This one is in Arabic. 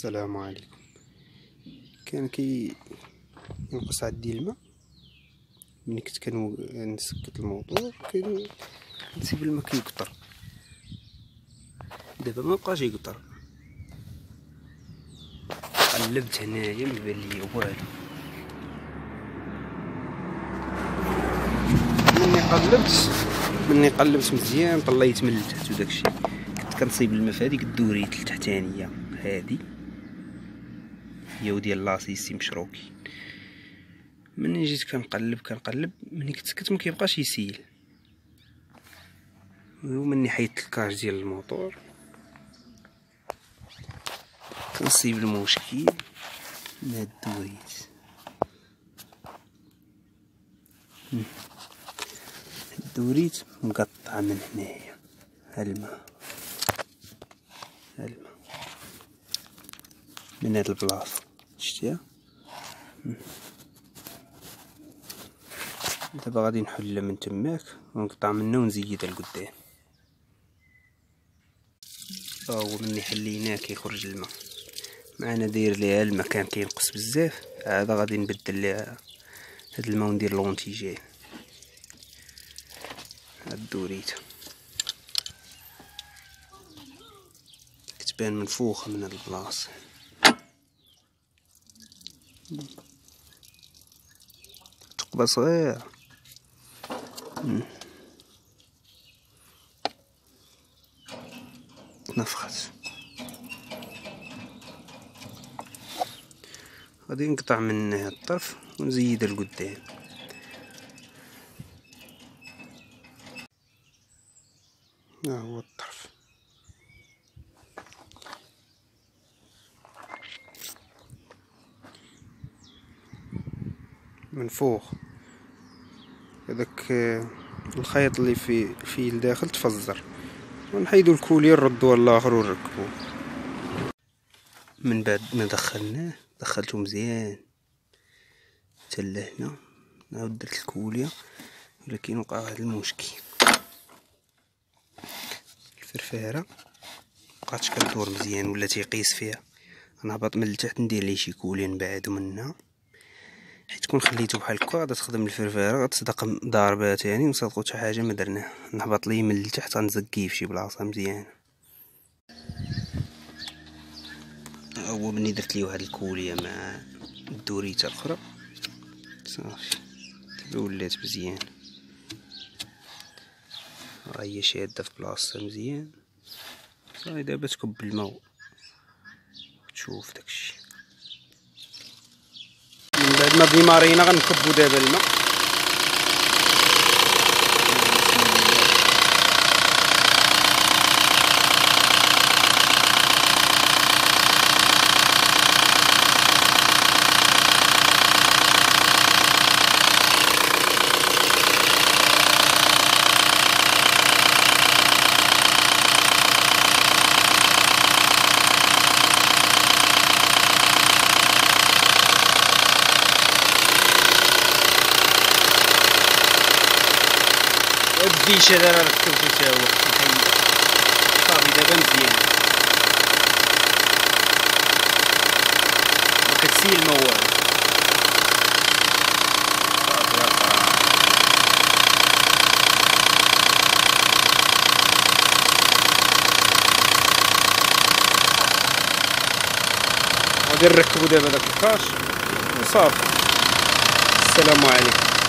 السلام عليكم. كان كي ينقص عندي الماء ملي كنت كنسكت الموطور كان نسيب الماء كيقطر. دابا ما بقاش يقطر. قلبت هنايا ما بان لي والو. مني قلبت مني قلبت مزيان طليت من التحت وداكشي. كنت كنصيب الماء في هذيك الدوريت التحتانية هادي هي وديال لاصيسي مشروكي. مني جيت كنقلب كنقلب مني كنت سكت مكيبقاش يسيل. ومني حيدت الكاج ديال الموطور كنصيب المشكل من هاد الدوريت الدوريت مقطع من هنايا. الماء الماء من هاد البلاصة. شتيها دابا غادي نحل من تماك ونقطع منه ونزيدها لقدام ها هو مني حليناه كيخرج الماء. معنا داير ليها الماء كان كينقص بزاف. هذا غادي نبدل ليها هاد الماء وندير لونتيجين هاد الدوريته كتبان منفوخه من هاد البلاصة. ثقبه صغيره تنفخت غادي نقطع من هاد الطرف ونزيد لقدام. ها هو الطرف. منفوخ هذاك الخيط اللي في فيه لداخل تفزر. ونحيدو الكولير نردوه الآخر ونركبوه. من بعد ما دخلناه دخلته مزيان. حتى لهنا نعاود درت الكوليه ولكن وقع واحد المشكل. الفرفاره مبقاتش كدور مزيان ولا تيقيس فيها. نهبط من التحت ندير ليه شي كوليه نبعدو منها حيت كون خليتو بحال هكا غادا تخدم الفرفاره غتصدق ضاربات يعني وصدقو حتى حاجة ما درناها. نهبط ليه من التحت غنزكيه فشي بلاصة مزيان. هو مني درت ليه واحد الكولية مع الدوريتة الأخرى. صافي. ولات مزيان. ها هي شادة في بلاصتها مزيان. صافي دابا تكب الماء. تشوف داكشي. بعد ما ديمارينا غنكبو دابا الماء. الديش هذا راه ركبتو تا هو صافي دابا مزيان ما كتسيل ما والو غادي نركبو دابا داك الكاش وصافي السلام عليكم